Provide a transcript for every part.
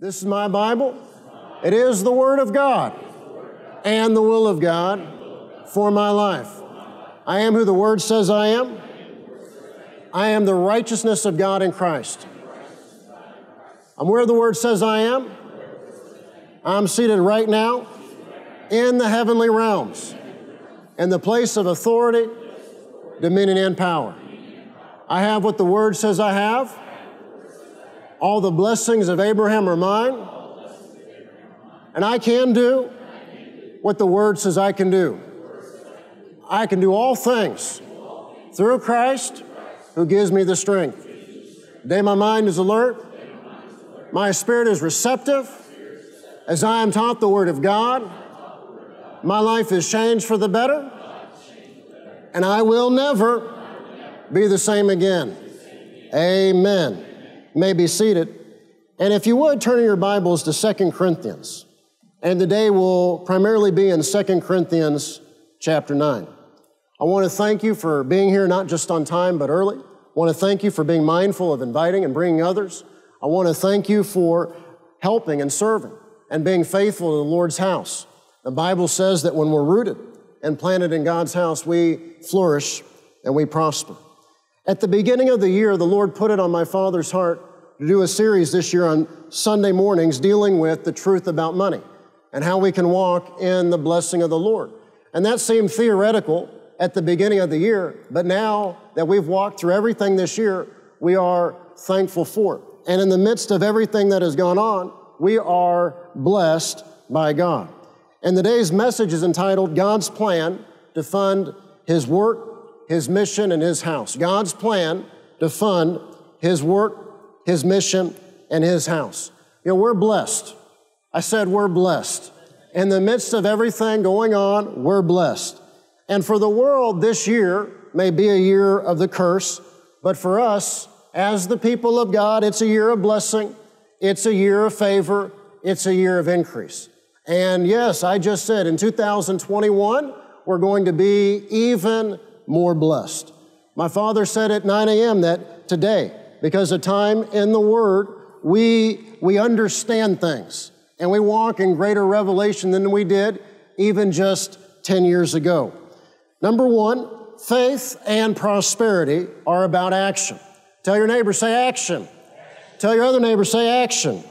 This is my Bible. It is the Word of God and the will of God for my life. I am who the Word says I am. I am the righteousness of God in Christ. I'm where the Word says I am. I'm seated right now in the heavenly realms, in the place of authority, dominion, and power. I have what the Word says I have. All the blessings of Abraham are mine. And I can do what the Word says I can do. I can do all things through Christ who gives me the strength. Today my mind is alert. My spirit is receptive. As I am taught the Word of God, my life is changed for the better. And I will never be the same again. Amen. May be seated. And if you would, turn your Bibles to Second Corinthians. And today will primarily be in Second Corinthians chapter 9. I want to thank you for being here not just on time, but early. I want to thank you for being mindful of inviting and bringing others. I want to thank you for helping and serving and being faithful to the Lord's house. The Bible says that when we're rooted and planted in God's house, we flourish and we prosper. At the beginning of the year, the Lord put it on my Father's heart to do a series this year on Sunday mornings dealing with the truth about money and how we can walk in the blessing of the Lord. And that seemed theoretical at the beginning of the year, but now that we've walked through everything this year, we are thankful for it. And in the midst of everything that has gone on, we are blessed by God. And today's message is entitled God's Plan to Fund His Work, His Mission, and His House. God's plan to fund His work, His mission, and His house. You know, we're blessed. I said we're blessed. In the midst of everything going on, we're blessed. And for the world, this year may be a year of the curse, but for us, as the people of God, it's a year of blessing, it's a year of favor, it's a year of increase. And yes, I just said in 2021, we're going to be even more blessed. My father said at 9 a.m. that today, because of time in the Word, we, we understand things and we walk in greater revelation than we did even just 10 years ago. Number one, faith and prosperity are about action. Tell your neighbor, say action. Tell your other neighbor, say action.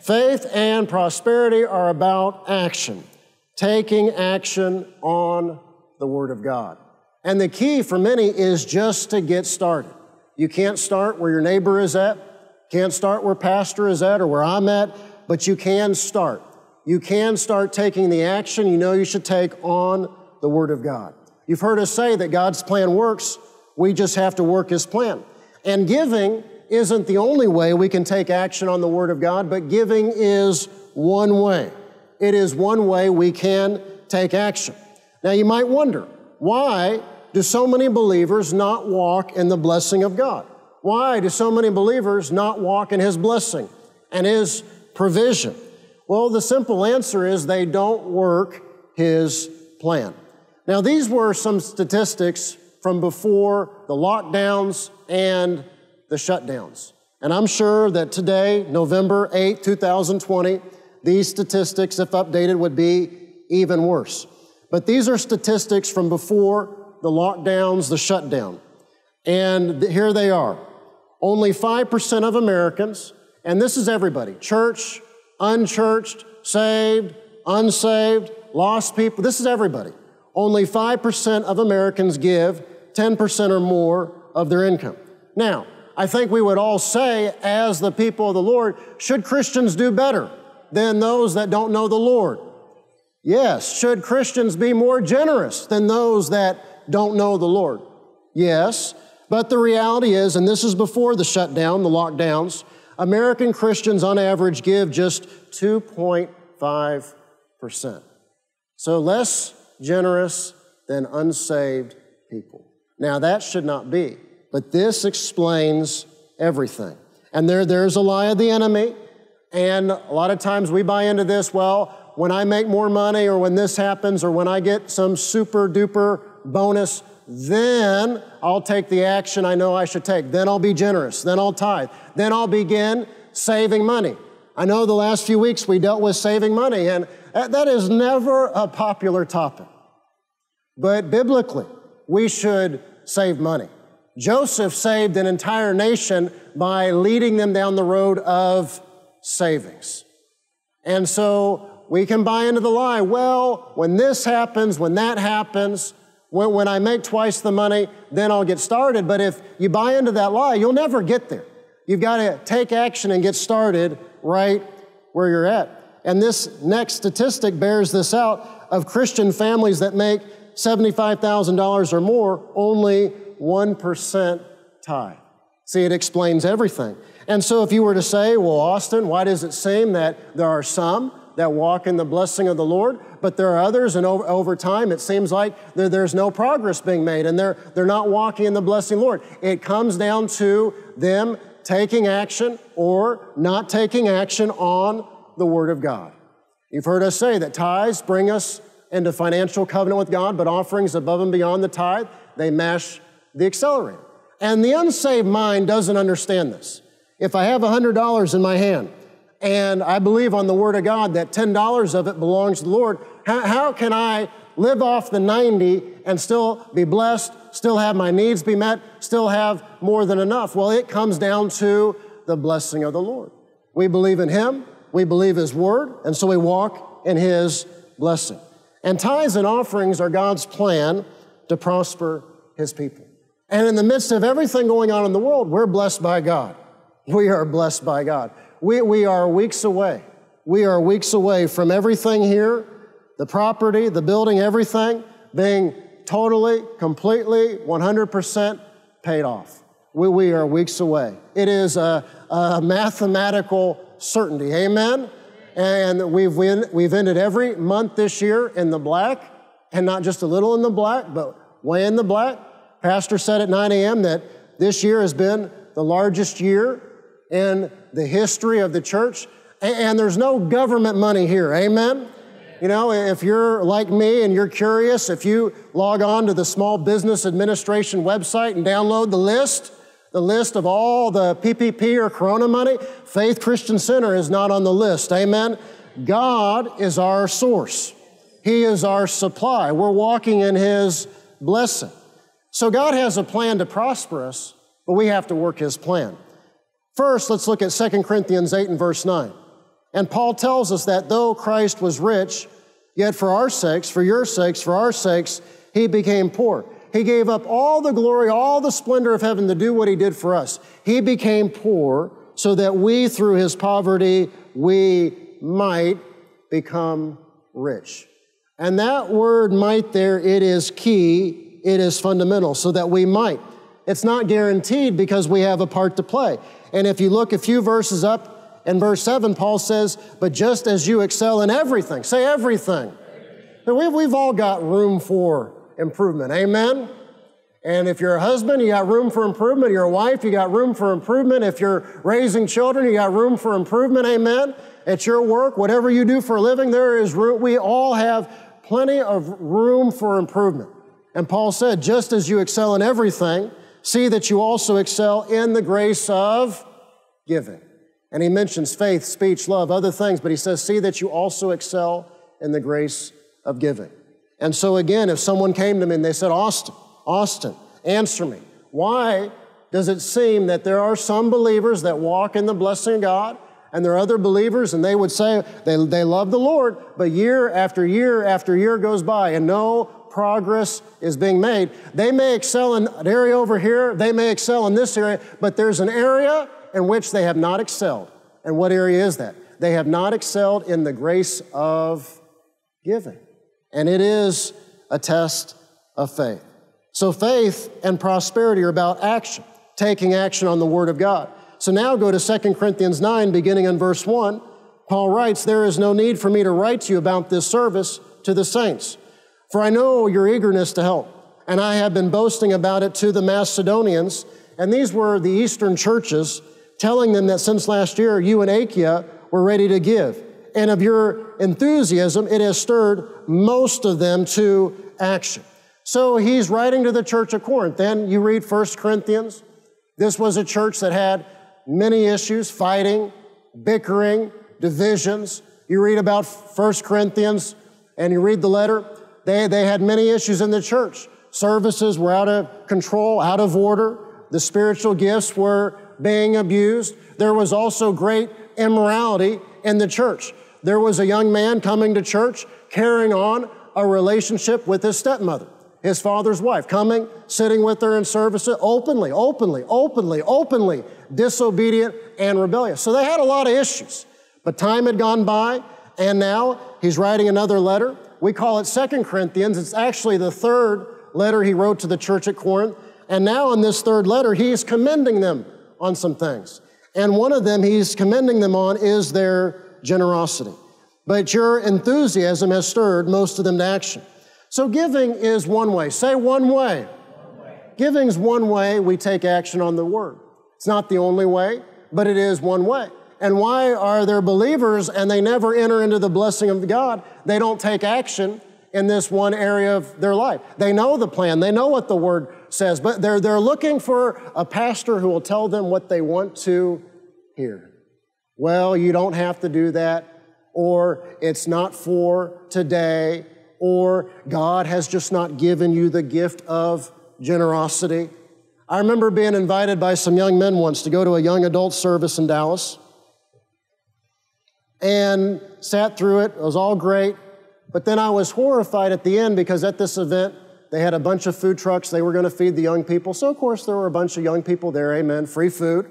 Faith and prosperity are about action, taking action on the Word of God. And the key for many is just to get started. You can't start where your neighbor is at, can't start where pastor is at or where I'm at, but you can start. You can start taking the action you know you should take on the Word of God. You've heard us say that God's plan works, we just have to work His plan. And giving isn't the only way we can take action on the Word of God, but giving is one way. It is one way we can take action. Now you might wonder, why do so many believers not walk in the blessing of God? Why do so many believers not walk in His blessing and His provision? Well, the simple answer is they don't work His plan. Now, these were some statistics from before the lockdowns and the shutdowns. And I'm sure that today, November 8, 2020, these statistics, if updated, would be even worse. But these are statistics from before the lockdowns, the shutdown. And here they are. Only 5% of Americans, and this is everybody church, unchurched, saved, unsaved, lost people, this is everybody. Only 5% of Americans give 10% or more of their income. Now, I think we would all say, as the people of the Lord, should Christians do better than those that don't know the Lord? Yes. Should Christians be more generous than those that don't know the Lord? Yes. But the reality is, and this is before the shutdown, the lockdowns, American Christians on average give just 2.5%. So less generous than unsaved people. Now, that should not be, but this explains everything. And there, there's a lie of the enemy, and a lot of times we buy into this well, when I make more money, or when this happens, or when I get some super duper bonus, then I'll take the action I know I should take. Then I'll be generous. Then I'll tithe. Then I'll begin saving money. I know the last few weeks we dealt with saving money, and that is never a popular topic. But biblically, we should save money. Joseph saved an entire nation by leading them down the road of savings. And so we can buy into the lie. Well, when this happens, when that happens, when, when I make twice the money, then I'll get started. But if you buy into that lie, you'll never get there. You've got to take action and get started right where you're at. And this next statistic bears this out of Christian families that make $75,000 or more, only 1% tithe. See, it explains everything. And so if you were to say, well, Austin, why does it seem that there are some that walk in the blessing of the Lord, but there are others, and over, over time it seems like there, there's no progress being made and they're, they're not walking in the blessing the Lord. It comes down to them taking action or not taking action on the Word of God. You've heard us say that tithes bring us into financial covenant with God, but offerings above and beyond the tithe, they mash the accelerator. And the unsaved mind doesn't understand this. If I have $100 in my hand and I believe on the Word of God that $10 of it belongs to the Lord, how, how can I live off the 90 and still be blessed, still have my needs be met, still have more than enough? Well, it comes down to the blessing of the Lord. We believe in Him, we believe His Word, and so we walk in His blessing. And tithes and offerings are God's plan to prosper His people. And in the midst of everything going on in the world, we're blessed by God. We are blessed by God. We, we are weeks away. We are weeks away from everything here the property, the building, everything being totally, completely, 100% paid off. We, we are weeks away. It is a, a mathematical certainty. Amen? And we've, we've ended every month this year in the black, and not just a little in the black, but way in the black. Pastor said at 9 a.m. that this year has been the largest year in the history of the church. And there's no government money here. Amen? You know, if you're like me and you're curious, if you log on to the Small Business Administration website and download the list, the list of all the PPP or Corona money, Faith Christian Center is not on the list. Amen? God is our source. He is our supply. We're walking in His blessing. So God has a plan to prosper us, but we have to work his plan. First, let's look at 2 Corinthians 8 and verse 9. And Paul tells us that though Christ was rich, yet for our sakes, for your sakes, for our sakes, he became poor. He gave up all the glory, all the splendor of heaven to do what he did for us. He became poor so that we, through his poverty, we might become rich. And that word might there, it is key it is fundamental so that we might. It's not guaranteed because we have a part to play. And if you look a few verses up in verse 7, Paul says, But just as you excel in everything, say everything. We've, we've all got room for improvement. Amen? And if you're a husband, you got room for improvement. You're a wife, you got room for improvement. If you're raising children, you got room for improvement. Amen? At your work, whatever you do for a living, there is room. We all have plenty of room for improvement. And Paul said, just as you excel in everything, see that you also excel in the grace of giving. And he mentions faith, speech, love, other things, but he says, see that you also excel in the grace of giving. And so again, if someone came to me and they said, Austin, Austin, answer me. Why does it seem that there are some believers that walk in the blessing of God and there are other believers and they would say they, they love the Lord, but year after year after year goes by and no progress is being made. They may excel in an area over here, they may excel in this area, but there's an area in which they have not excelled. And what area is that? They have not excelled in the grace of giving. And it is a test of faith. So faith and prosperity are about action, taking action on the Word of God. So now go to 2 Corinthians 9, beginning in verse 1. Paul writes, There is no need for me to write to you about this service to the saints for I know your eagerness to help, and I have been boasting about it to the Macedonians. And these were the Eastern churches, telling them that since last year, you and Achaia were ready to give. And of your enthusiasm, it has stirred most of them to action. So he's writing to the church of Corinth. Then you read 1 Corinthians. This was a church that had many issues, fighting, bickering, divisions. You read about 1 Corinthians and you read the letter, they, they had many issues in the church. Services were out of control, out of order. The spiritual gifts were being abused. There was also great immorality in the church. There was a young man coming to church carrying on a relationship with his stepmother, his father's wife, coming, sitting with her in service openly, openly, openly, openly disobedient and rebellious. So they had a lot of issues. But time had gone by, and now he's writing another letter. We call it Second Corinthians. It's actually the third letter he wrote to the church at Corinth. And now in this third letter, he's commending them on some things. And one of them he's commending them on is their generosity. But your enthusiasm has stirred most of them to action. So giving is one way. Say one way. Giving's one way we take action on the word. It's not the only way, but it is one way. And why are there believers and they never enter into the blessing of God? They don't take action in this one area of their life. They know the plan, they know what the word says, but they're, they're looking for a pastor who will tell them what they want to hear. Well, you don't have to do that, or it's not for today, or God has just not given you the gift of generosity. I remember being invited by some young men once to go to a young adult service in Dallas and sat through it. It was all great. But then I was horrified at the end because at this event, they had a bunch of food trucks. They were going to feed the young people. So, of course, there were a bunch of young people there. Amen. Free food.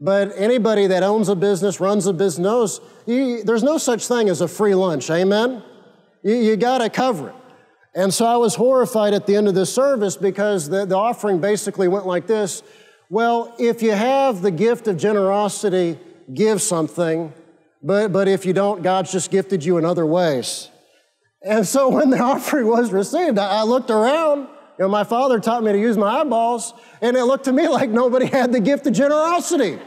But anybody that owns a business, runs a business, knows you, there's no such thing as a free lunch. Amen. You, you got to cover it. And so I was horrified at the end of this service because the, the offering basically went like this Well, if you have the gift of generosity, give something, but, but if you don't, God's just gifted you in other ways. And so when the offering was received, I, looked around. You know, my father taught me to use my eyeballs, and it looked to me like nobody had the gift of generosity.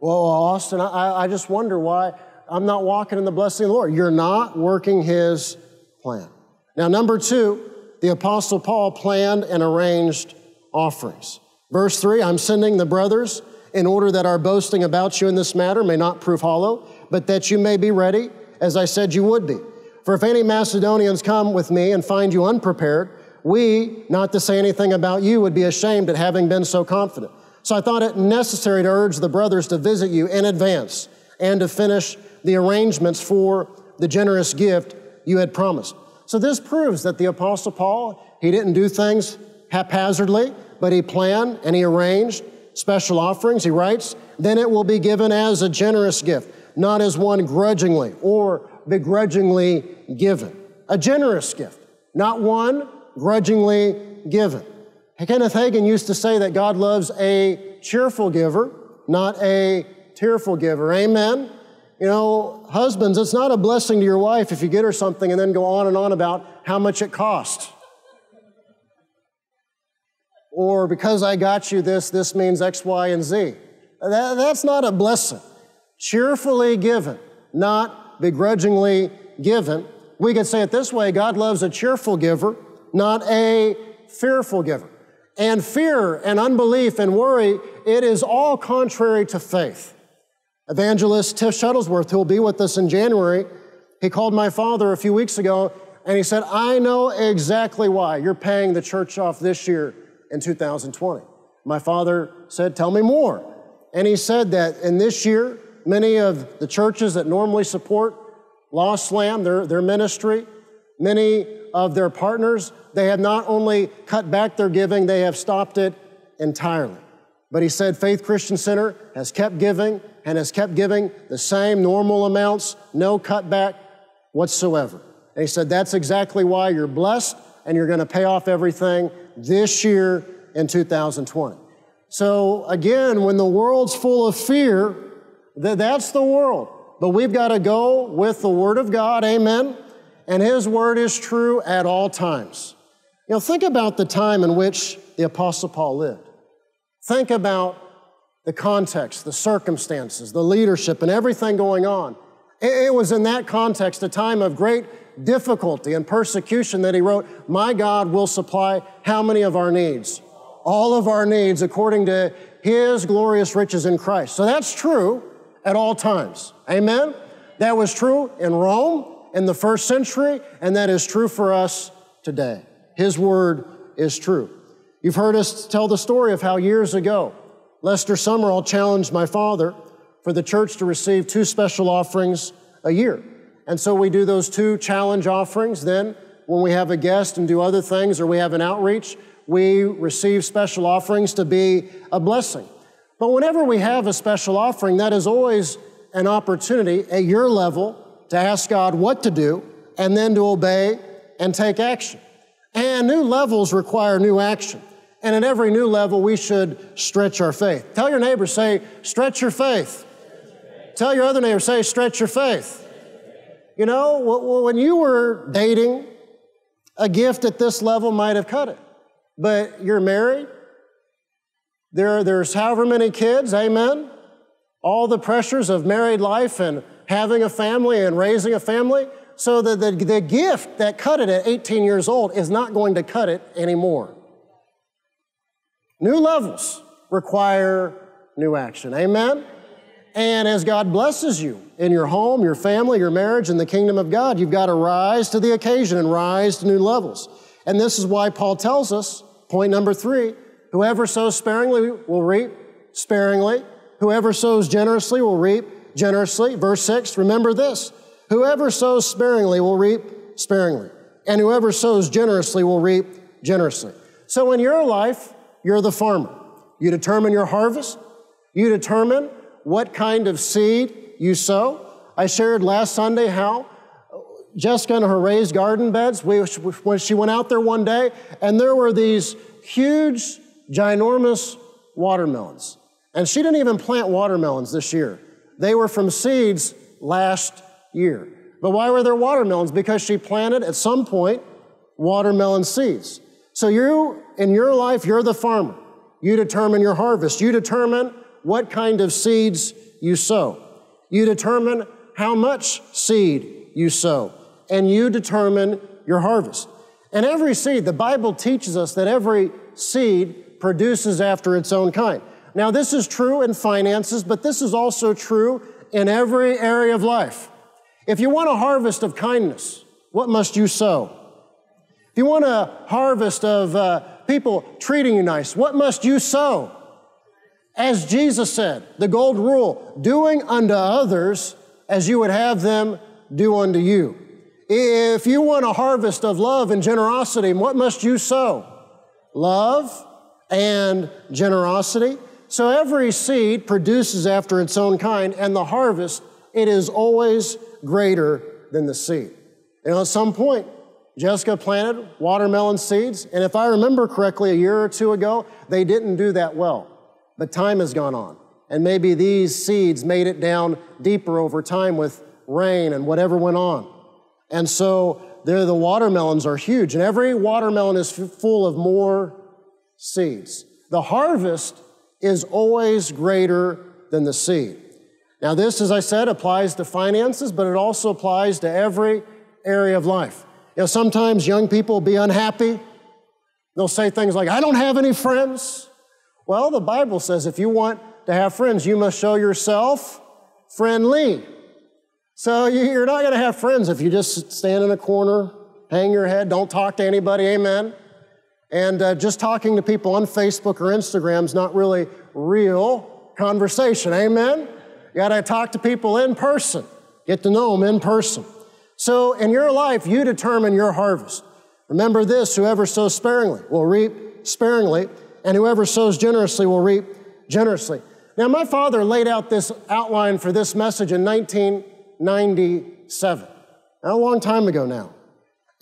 well, Austin, I, I just wonder why I'm not walking in the blessing of the Lord. You're not working His plan. Now, number two, the Apostle Paul planned and arranged offerings. Verse three, I'm sending the brothers in order that our boasting about you in this matter may not prove hollow, but that you may be ready, as I said you would be. For if any Macedonians come with me and find you unprepared, we, not to say anything about you, would be ashamed at having been so confident. So I thought it necessary to urge the brothers to visit you in advance and to finish the arrangements for the generous gift you had promised. So this proves that the Apostle Paul, he didn't do things haphazardly, but he planned and he arranged special offerings. He writes, then it will be given as a generous gift, not as one grudgingly or begrudgingly given. A generous gift, not one grudgingly given. Kenneth Hagin used to say that God loves a cheerful giver, not a tearful giver. Amen? You know, husbands, it's not a blessing to your wife if you get her something and then go on and on about how much it cost. Or because I got you this, this means X, Y, and Z. That, that's not a blessing. Cheerfully given, not begrudgingly given. We could say it this way God loves a cheerful giver, not a fearful giver. And fear and unbelief and worry, it is all contrary to faith. Evangelist Tiff Shuttlesworth, who will be with us in January, he called my father a few weeks ago and he said, I know exactly why you're paying the church off this year in 2020. My father said, Tell me more. And he said that in this year, many of the churches that normally support Lost Lamb, their, their ministry, many of their partners, they have not only cut back their giving, they have stopped it entirely. But he said Faith Christian Center has kept giving and has kept giving the same normal amounts, no cutback whatsoever. And he said that's exactly why you're blessed and you're going to pay off everything this year in 2020. So again, when the world's full of fear, that's the world. But we've got to go with the Word of God, amen? And His Word is true at all times. You know, think about the time in which the Apostle Paul lived. Think about the context, the circumstances, the leadership, and everything going on. It was in that context, a time of great difficulty and persecution, that he wrote, My God will supply how many of our needs? All of our needs according to his glorious riches in Christ. So that's true. At all times. Amen? That was true in Rome in the first century, and that is true for us today. His word is true. You've heard us tell the story of how years ago, Lester Sumrall challenged my father for the church to receive two special offerings a year. And so we do those two challenge offerings. Then, when we have a guest and do other things or we have an outreach, we receive special offerings to be a blessing. But whenever we have a special offering, that is always an opportunity at your level to ask God what to do and then to obey and take action. And new levels require new action. And at every new level, we should stretch our faith. Tell your neighbor, say, stretch your faith. Tell your other neighbor, say, stretch your faith. You know, when you were dating, a gift at this level might have cut it. But you're married, there, there's however many kids, amen? All the pressures of married life and having a family and raising a family. So the, the, the gift that cut it at 18 years old is not going to cut it anymore. New levels require new action. Amen? And as God blesses you in your home, your family, your marriage, and the kingdom of God, you've got to rise to the occasion and rise to new levels. And this is why Paul tells us, point number three, whoever sows sparingly will reap sparingly. Whoever sows generously will reap generously. Verse six, remember this. Whoever sows sparingly will reap sparingly. And whoever sows generously will reap generously. So in your life, you're the farmer. You determine your harvest. You determine what kind of seed you sow. I shared last Sunday how Jessica and her raised garden beds, we, when she went out there one day, and there were these huge, ginormous watermelons. And she didn't even plant watermelons this year. They were from seeds last year. But why were there watermelons? Because she planted at some point watermelon seeds. So you, in your life, you're the farmer. You determine your harvest. You determine what kind of seeds you sow. You determine how much seed you sow. And you determine your harvest. And every seed, the Bible teaches us that every seed produces after its own kind. Now, this is true in finances, but this is also true in every area of life. If you want a harvest of kindness, what must you sow? If you want a harvest of uh, people treating you nice, what must you sow? As Jesus said, the gold rule, doing unto others as you would have them do unto you. If you want a harvest of love and generosity, what must you sow? Love and generosity. So every seed produces after its own kind, and the harvest, it is always greater than the seed. And at some point, Jessica planted watermelon seeds, and if I remember correctly, a year or two ago, they didn't do that well. But time has gone on, and maybe these seeds made it down deeper over time with rain and whatever went on. And so there, the watermelons are huge, and every watermelon is full of more seeds. The harvest is always greater than the seed. Now, this, as I said, applies to finances, but it also applies to every area of life. You know, sometimes young people will be unhappy. They'll say things like, I don't have any friends. Well, the Bible says if you want to have friends, you must show yourself friendly. So you're not going to have friends if you just stand in a corner, hang your head, don't talk to anybody, amen? And uh, just talking to people on Facebook or Instagram is not really real conversation, amen? You got to talk to people in person, get to know them in person. So in your life, you determine your harvest. Remember this whoever sows sparingly will reap sparingly, and whoever sows generously will reap generously. Now, my father laid out this outline for this message in 1997, a long time ago now.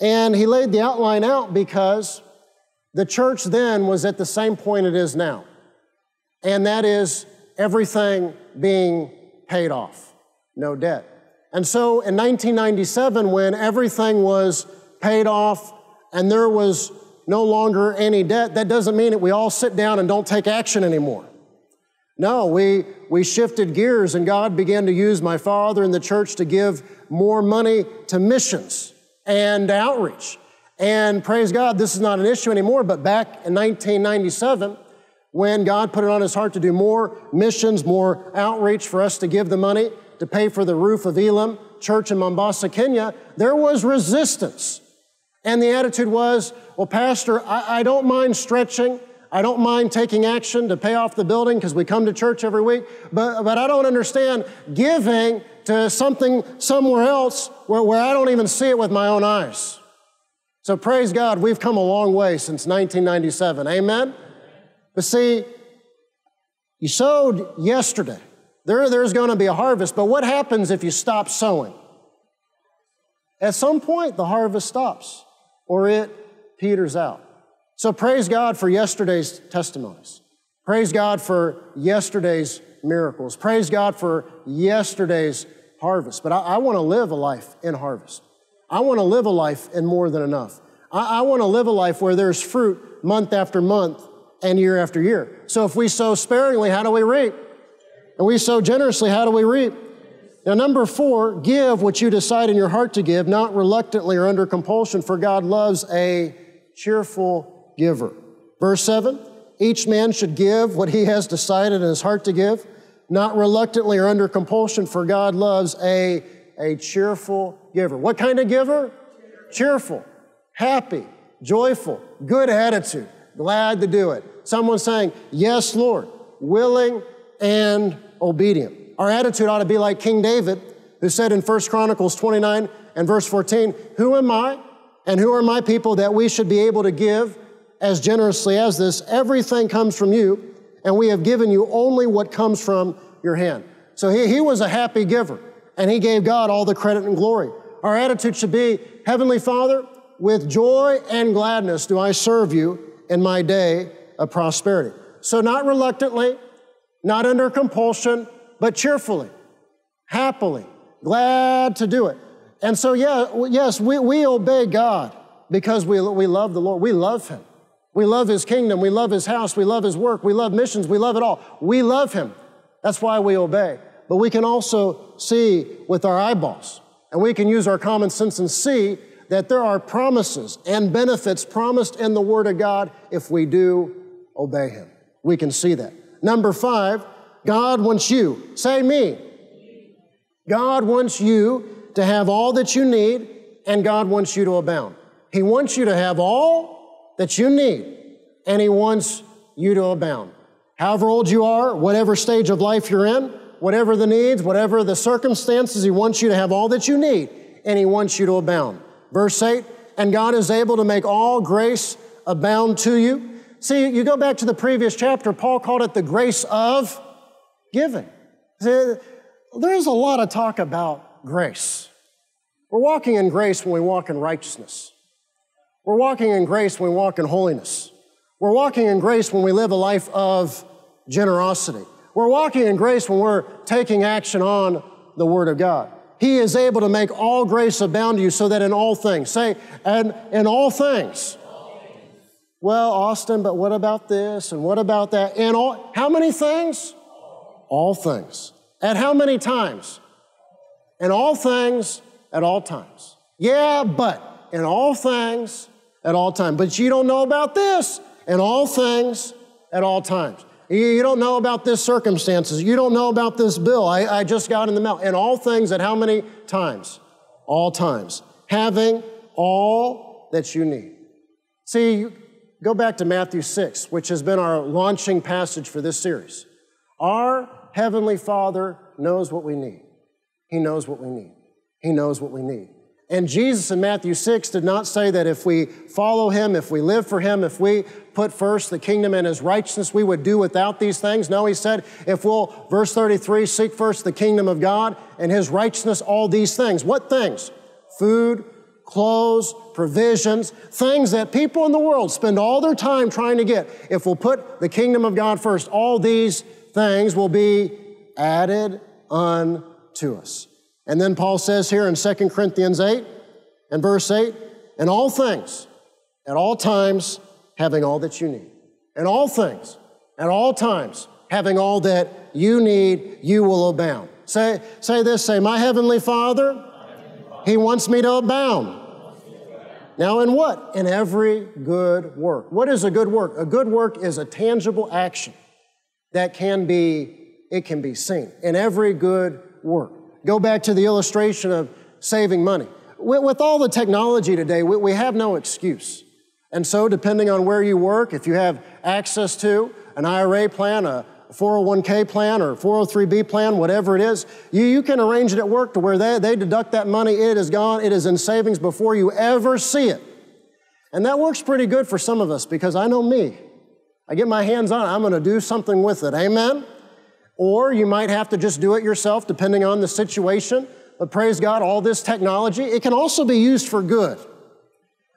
And he laid the outline out because the church then was at the same point it is now, and that is everything being paid off, no debt. And so in 1997, when everything was paid off and there was no longer any debt, that doesn't mean that we all sit down and don't take action anymore. No, we, we shifted gears and God began to use my father and the church to give more money to missions and outreach. And praise God, this is not an issue anymore, but back in 1997, When God put it on his heart to do more missions, more outreach for us to give the money to pay for the roof of Elam Church in Mombasa, Kenya, there was resistance. And the attitude was, well, Pastor, I, I don't mind stretching. I don't mind taking action to pay off the building because we come to church every week, but, but I don't understand giving to something somewhere else where, where I don't even see it with my own eyes. So praise God, we've come a long way since 1997. Amen? But see, you sowed yesterday. There, there's going to be a harvest, but what happens if you stop sowing? At some point, the harvest stops or it peters out. So praise God for yesterday's testimonies. Praise God for yesterday's miracles. Praise God for yesterday's harvest. But I, I want to live a life in harvest. I want to live a life in more than enough. I, I want to live a life where there's fruit month after month and year after year. So if we sow sparingly, how do we reap? And we sow generously, how do we reap? Now, number four, give what you decide in your heart to give, not reluctantly or under compulsion, for God loves a cheerful giver. Verse 7 Each man should give what he has decided in his heart to give, not reluctantly or under compulsion, for God loves a, a cheerful giver. What kind of giver? Cheerful, happy, joyful, good attitude, glad to do it. Someone saying, Yes, Lord, willing and obedient. Our attitude ought to be like King David, who said in 1 Chronicles 29 and verse 14, Who am I and who are my people that we should be able to give as generously as this. Everything comes from you, and we have given you only what comes from your hand. So he, he was a happy giver, and he gave God all the credit and glory. Our attitude should be Heavenly Father, with joy and gladness do I serve you in my day of prosperity. So, not reluctantly, not under compulsion, but cheerfully, happily, glad to do it. And so, yeah, yes, we, we obey God because we, we love the Lord. We love Him. We love His kingdom. We love His house. We love His work. We love missions. We love it all. We love Him. That's why we obey. But we can also see with our eyeballs, and we can use our common sense and see that there are promises and benefits promised in the Word of God if we do obey Him. We can see that. Number five, God wants you, say me. God wants you to have all that you need, and God wants you to abound. He wants you to have all that you need, and He wants you to abound. However old you are, whatever stage of life you're in, whatever the needs, whatever the circumstances, He wants you to have all that you need, and He wants you to abound. Verse 8, and God is able to make all grace abound to you. See, you go back to the previous chapter, Paul called it the grace of giving. There's a lot of talk about grace. We're walking in grace when we walk in righteousness. We're walking in grace when we walk in holiness. We're walking in grace when we live a life of generosity. We're walking in grace when we're taking action on the Word of God. He is able to make all grace abound to you so that in all things, say, and in all things. Well, Austin, but what about this and what about that? In all, how many things? All things. At how many times? In all things, at all times. Yeah, but in all things, at all times. But you don't know about this in all things at all times. You don't know about this circumstances. You don't know about this bill I, I just got in the mail. And all things at how many times? All times. Having all that you need. See, go back to Matthew 6, which has been our launching passage for this series. Our Heavenly Father knows what we need. He knows what we need. He knows what we need. And Jesus in Matthew 6 did not say that if we follow him, if we live for him, if we put first the kingdom and his righteousness, we would do without these things. No, he said, if we'll, verse 33, seek first the kingdom of God and his righteousness, all these things. What things? Food, clothes, provisions, things that people in the world spend all their time trying to get. If we'll put the kingdom of God first, all these things will be added unto us. And then Paul says here in 2 Corinthians 8 and verse 8, in all things, at all times, having all that you need. In all things, at all times, having all that you need, you will abound. Say, say this, say, my heavenly Father, he wants me to abound. Now, in what? In every good work. What is a good work? A good work is a tangible action that can be, it can be seen in every good work. Go back to the illustration of saving money. With, all the technology today, we, have no excuse. And so, depending on where you work, if you have access to an IRA plan, a 401k plan, or 403b plan, whatever it is, you, you can arrange it at work to where they, they deduct that money. It is gone, it is in savings before you ever see it. And that works pretty good for some of us because I know me. I get my hands on it, I'm going to do something with it. Amen? Or you might have to just do it yourself depending on the situation. But praise God, all this technology, it can also be used for good.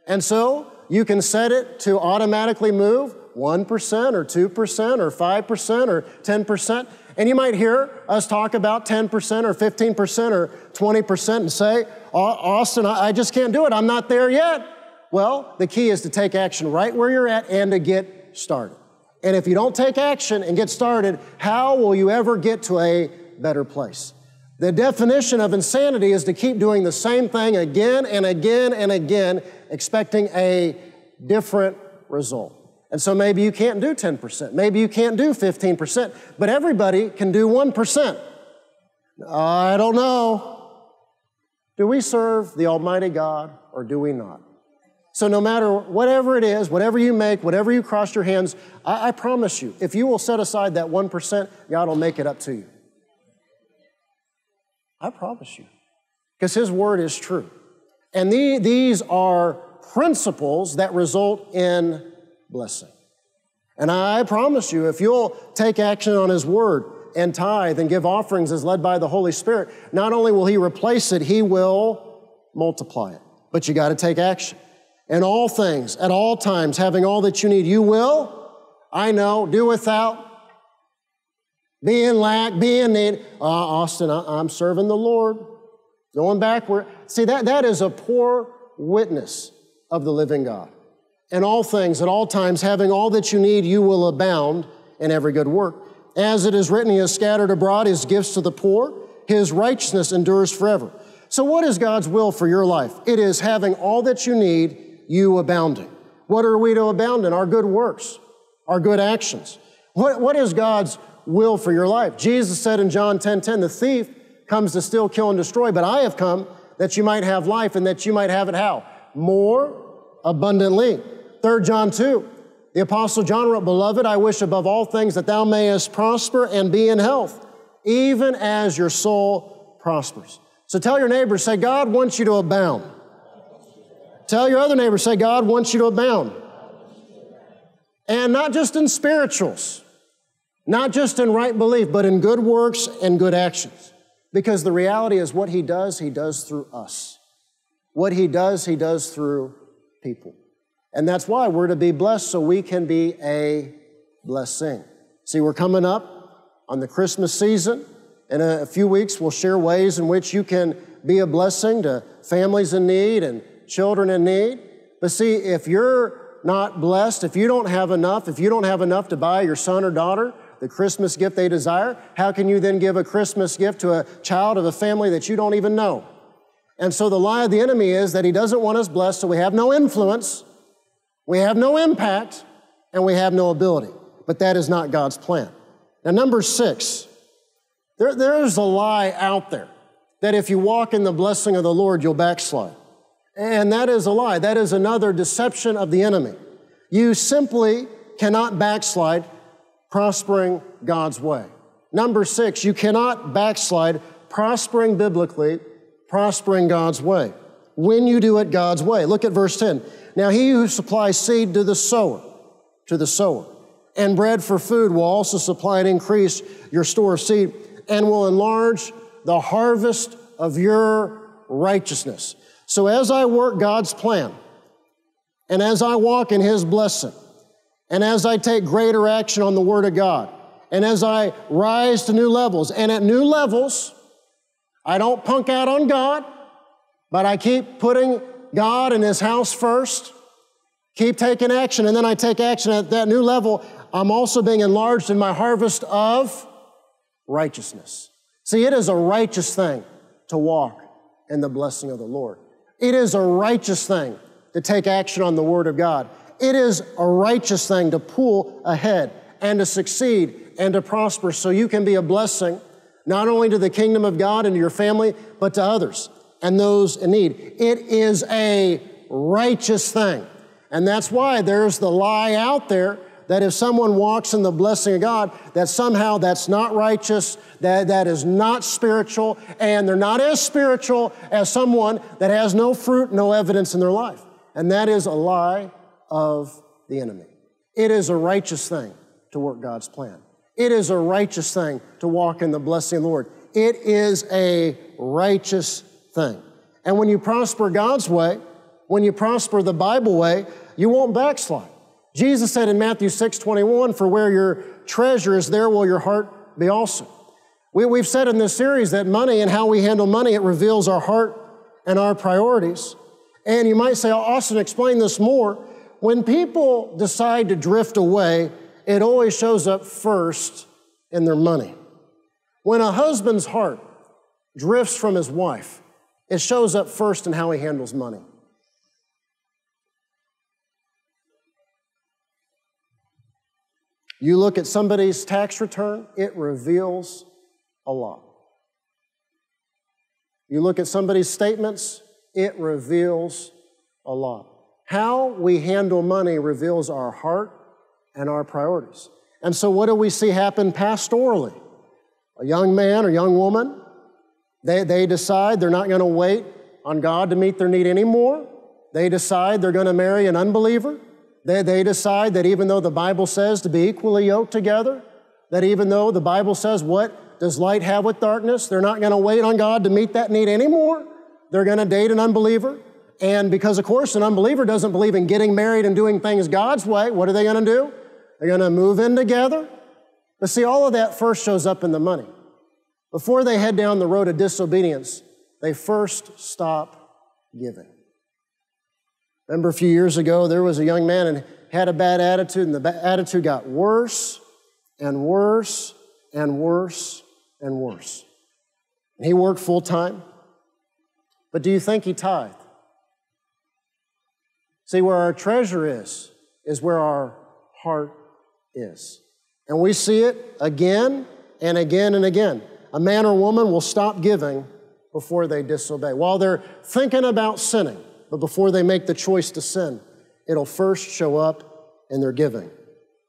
And so you can set it to automatically move 1% or 2% or 5% or 10%. And you might hear us talk about 10% or 15% or 20% and say, Austin, I just can't do it. I'm not there yet. Well, the key is to take action right where you're at and to get started. And if you don't take action and get started, how will you ever get to a better place? The definition of insanity is to keep doing the same thing again and again and again, expecting a different result. And so maybe you can't do 10%, maybe you can't do 15%, but everybody can do 1%. I don't know. Do we serve the Almighty God or do we not? So, no matter whatever it is, whatever you make, whatever you cross your hands, I, I promise you, if you will set aside that 1%, God will make it up to you. I promise you. Because His word is true. And the, these are principles that result in blessing. And I promise you, if you'll take action on His word and tithe and give offerings as led by the Holy Spirit, not only will He replace it, He will multiply it. But you got to take action. In all things, at all times, having all that you need, you will, I know, do without, be in lack, be in need. Uh, Austin, I, am serving the Lord. Going backward. See, that, that is a poor witness of the living God. In all things, at all times, having all that you need, you will abound in every good work. As it is written, He has scattered abroad His gifts to the poor, His righteousness endures forever. So, what is God's will for your life? It is having all that you need, you abounding. What are we to abound in? Our good works, our good actions. What, what is God's will for your life. Jesus said in John 10 10, the thief comes to steal, kill, and destroy, but I have come that you might have life and that you might have it how? More abundantly. 3 John 2, the Apostle John wrote, Beloved, I wish above all things that thou mayest prosper and be in health, even as your soul prospers. So tell your neighbor, say, God wants you to abound. Tell your other neighbor, say, God wants you to abound. And not just in spirituals. Not just in right belief, but in good works and good actions. Because the reality is what He does, He does through us. What He does, He does through people. And that's why we're to be blessed so we can be a blessing. See, we're coming up on the Christmas season. In a few weeks, we'll share ways in which you can be a blessing to families in need and children in need. But see, if you're not blessed, if you don't have enough, if you don't have enough to buy your son or daughter the Christmas gift they desire, how can you then give a Christmas gift to a child of a family that you don't even know? And so the lie of the enemy is that he doesn't want us blessed, so we have no influence, we have no impact, and we have no ability. But that is not God's plan. Now, number six, there, there's a lie out there that if you walk in the blessing of the Lord, you'll backslide. And that is a lie. That is another deception of the enemy. You simply cannot backslide prospering God's way. Number six, you cannot backslide prospering biblically, prospering God's way. When you do it God's way. Look at verse 10. Now he who supplies seed to the sower, to the sower, and bread for food will also supply and increase your store of seed and will enlarge the harvest of your righteousness. So as I work God's plan and as I walk in his blessing, and as I take greater action on the Word of God, and as I rise to new levels, and at new levels, I don't punk out on God, but I keep putting God and His house first, keep taking action, and then I take action at that new level. I'm also being enlarged in my harvest of righteousness. See, it is a righteous thing to walk in the blessing of the Lord. It is a righteous thing to take action on the Word of God. It is a righteous thing to pull ahead and to succeed and to prosper so you can be a blessing not only to the kingdom of God and to your family, but to others and those in need. It is a righteous thing. And that's why there's the lie out there that if someone walks in the blessing of God, that somehow that's not righteous, that, that is not spiritual, and they're not as spiritual as someone that has no fruit, no evidence in their life. And that is a lie of the enemy. It is a righteous thing to work God's plan. It is a righteous thing to walk in the blessing of the Lord. It is a righteous thing. And when you prosper God's way, when you prosper the Bible way, you won't backslide. Jesus said in Matthew 6 21, For where your treasure is, there will your heart be also. We, we've said in this series that money and how we handle money, it reveals our heart and our priorities. And you might say, Austin, explain this more. When people decide to drift away, it always shows up first in their money. When a husband's heart drifts from his wife, it shows up first in how he handles money. You look at somebody's tax return, it reveals a lot. You look at somebody's statements, it reveals a lot. How we handle money reveals our heart and our priorities. And so, what do we see happen pastorally? A young man or young woman, they, they decide they're not going to wait on God to meet their need anymore. They decide they're going to marry an unbeliever. They, they decide that even though the Bible says to be equally yoked together, that even though the Bible says, What does light have with darkness? They're not going to wait on God to meet that need anymore. They're going to date an unbeliever. And because, of course, an unbeliever doesn't believe in getting married and doing things God's way, what are they going to do? They're going to move in together. But see, all of that first shows up in the money. Before they head down the road of disobedience, they first stop giving. Remember a few years ago, there was a young man and had a bad attitude, and the attitude got worse and worse and worse and worse. And he worked full time. But do you think he tithed? See, where our treasure is, is where our heart is. And we see it again and again and again. A man or woman will stop giving before they disobey. While they're thinking about sinning, but before they make the choice to sin, it'll first show up in their giving.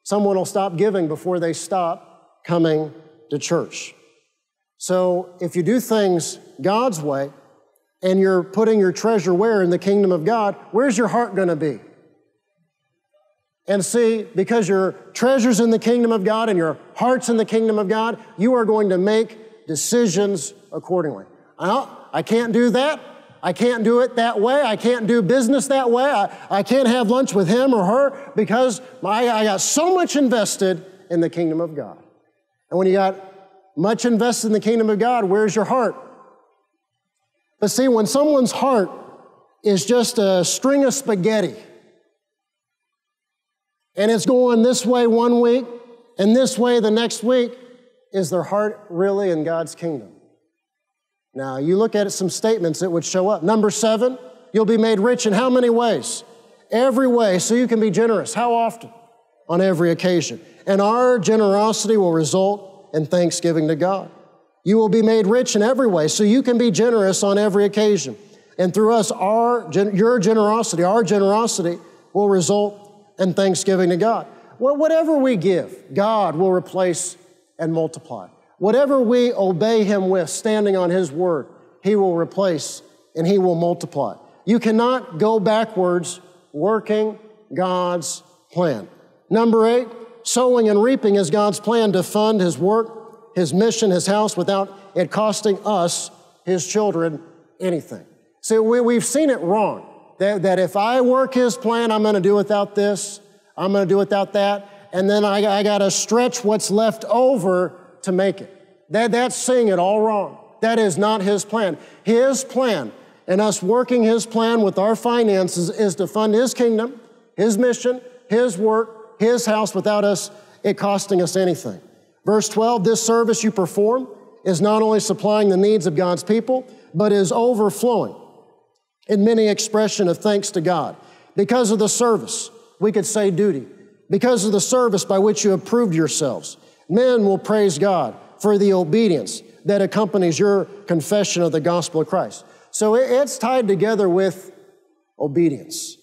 Someone will stop giving before they stop coming to church. So if you do things God's way and you're putting your treasure where in the kingdom of God, where's your heart going to be? And see, because your treasure's in the kingdom of God and your heart's in the kingdom of God, you are going to make decisions accordingly. I can't do that. I can't do it that way. I can't do business that way. I, I can't have lunch with him or her because I, I got so much invested in the kingdom of God. And when you got much invested in the kingdom of God, where's your heart? But see, when someone's heart is just a string of spaghetti, and it's going this way one week and this way the next week, is their heart really in God's kingdom? Now, you look at some statements that would show up. Number seven, you'll be made rich in how many ways? Every way, so you can be generous. How often? On every occasion. And our generosity will result in thanksgiving to God. You will be made rich in every way, so you can be generous on every occasion. And through us, our, your generosity, our generosity will result in thanksgiving to God. Well, whatever we give, God will replace and multiply. Whatever we obey Him with, standing on His word, He will replace and He will multiply. You cannot go backwards working God's plan. Number eight, sowing and reaping is God's plan to fund His work, His mission, His house without it costing us, His children, anything. See, we, have seen it wrong. That, that if I work His plan, I'm going to do without this, I'm going to do without that, and then I, I got to stretch what's left over to make it. That, that's seeing it all wrong. That is not His plan. His plan and us working His plan with our finances is to fund His kingdom, His mission, His work, His house without us it costing us anything. Verse 12 this service you perform is not only supplying the needs of God's people, but is overflowing in many expression of thanks to God. because of the service. We could say duty. Because of the service by which you have proved yourselves. Men will praise God for the obedience that accompanies your confession of the gospel of Christ. So it's tied together with obedience.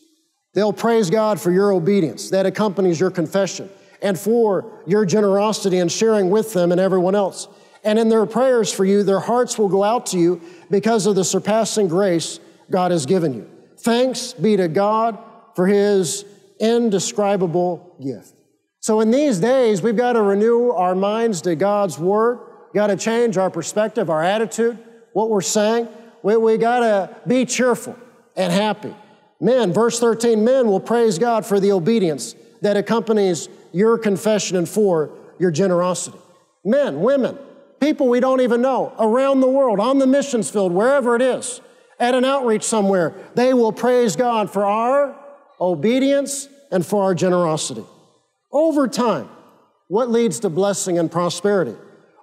They'll praise God for your obedience that accompanies your confession and for your generosity and sharing with them and everyone else. And in their prayers for you, their hearts will go out to you because of the surpassing grace God has given you. Thanks be to God for his indescribable gift. So in these days, we've got to renew our minds to God's word, got to change our perspective, our attitude, what we're saying. We, we got to be cheerful and happy. Men, verse 13, men will praise God for the obedience that accompanies your confession and for your generosity. Men, women, people we don't even know around the world, on the missions field, wherever it is, at an outreach somewhere, they will praise God for our obedience and for our generosity. Over time, what leads to blessing and prosperity?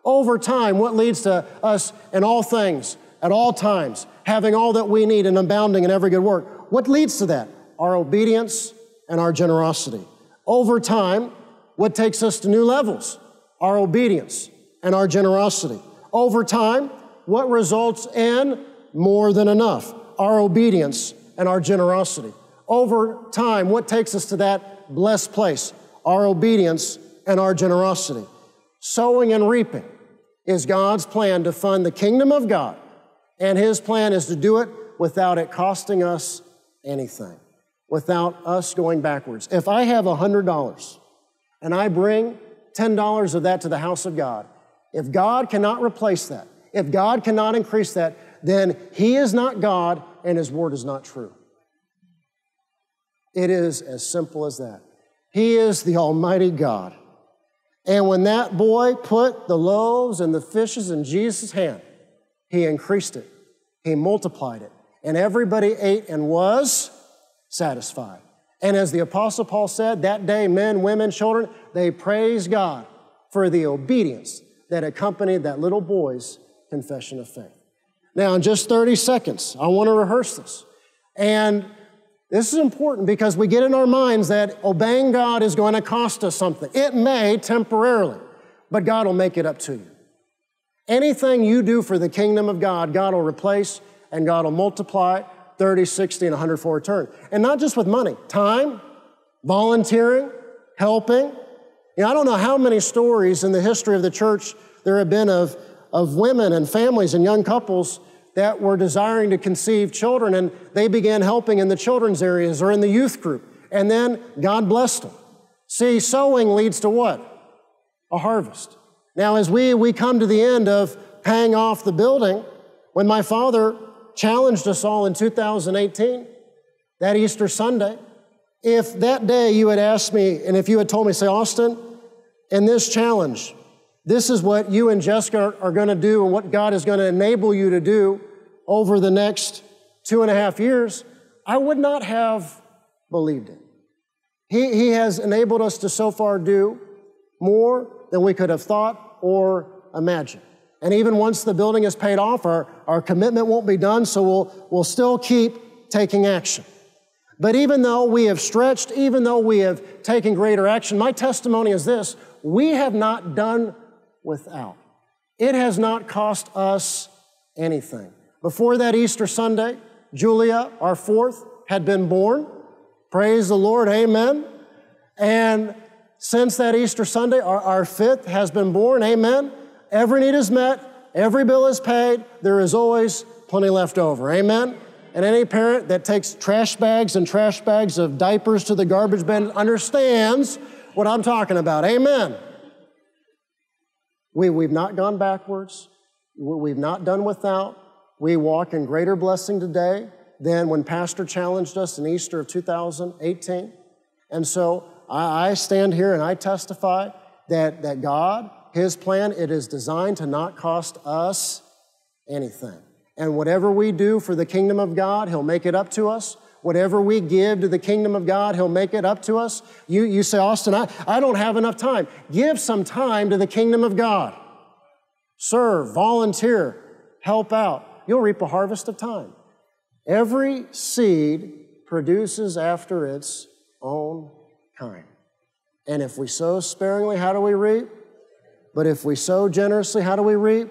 Over time, what leads to us in all things, at all times, having all that we need and abounding in every good work? What leads to that? Our obedience and our generosity. Over time, what takes us to new levels? Our obedience and our generosity. Over time, what results in more than enough? Our obedience and our generosity. Over time, what takes us to that blessed place? Our obedience and our generosity. Sowing and reaping is God's plan to fund the kingdom of God, and His plan is to do it without it costing us anything, without us going backwards. If I have $100 and I bring $10 of that to the house of God, if God cannot replace that, if God cannot increase that, then He is not God and His word is not true. It is as simple as that. He is the Almighty God. And when that boy put the loaves and the fishes in Jesus' hand, He increased it, He multiplied it, and everybody ate and was satisfied. And as the Apostle Paul said, that day, men, women, children, they praised God for the obedience that accompanied that little boy's confession of faith. Now, in just 30 seconds, I want to rehearse this. And this is important because we get in our minds that obeying God is going to cost us something. It may temporarily, but God will make it up to you. Anything you do for the kingdom of God, God will replace and God will multiply 30, 60, and 100 for return. And not just with money, time, volunteering, helping. You know, I don't know how many stories in the history of the church there have been of, of women and families and young couples that were desiring to conceive children and they began helping in the children's areas or in the youth group. And then God blessed them. See, sowing leads to what? A harvest. Now, as we, we come to the end of paying off the building, when my father challenged us all in 2018, that Easter Sunday, if that day you had asked me, and if you had told me, say, Austin, in this challenge, this is what you and Jessica are, going to do and what God is going to enable you to do over the next two and a half years, I would not have believed it. He, he has enabled us to so far do more than we could have thought or imagined. And even once the building is paid off, our, our commitment won't be done, so we'll, we'll still keep taking action. But even though we have stretched, even though we have taken greater action, my testimony is this we have not done without. It has not cost us anything. Before that Easter Sunday, Julia, our fourth, had been born. Praise the Lord, amen. And since that Easter Sunday, our, our fifth has been born, amen. Every need is met, every bill is paid, there is always plenty left over. Amen? And any parent that takes trash bags and trash bags of diapers to the garbage bin understands what I'm talking about. Amen. We, we've not gone backwards. We've not done without. We walk in greater blessing today than when Pastor challenged us in Easter of 2018. And so I, I stand here and I testify that, that God his plan, it is designed to not cost us anything. And whatever we do for the kingdom of God, He'll make it up to us. Whatever we give to the kingdom of God, He'll make it up to us. You, you say, Austin, I, I don't have enough time. Give some time to the kingdom of God. Serve, volunteer, help out. You'll reap a harvest of time. Every seed produces after its own kind. And if we sow sparingly, how do we reap? But if we sow generously, how do we reap?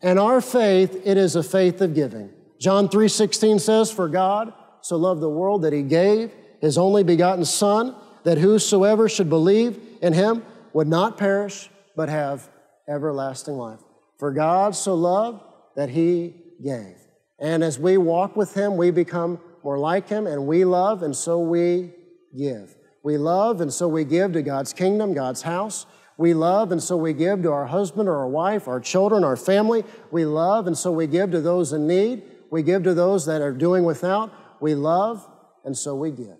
And our faith, it is a faith of giving. John 3:16 says, "For God so loved the world that he gave his only begotten son, that whosoever should believe in him would not perish, but have everlasting life." For God so loved that he gave. And as we walk with him, we become more like him, and we love, and so we give. We love, and so we give to God's kingdom, God's house. We love, and so we give to our husband or our wife, our children, our family. We love, and so we give to those in need. We give to those that are doing without. We love, and so we give.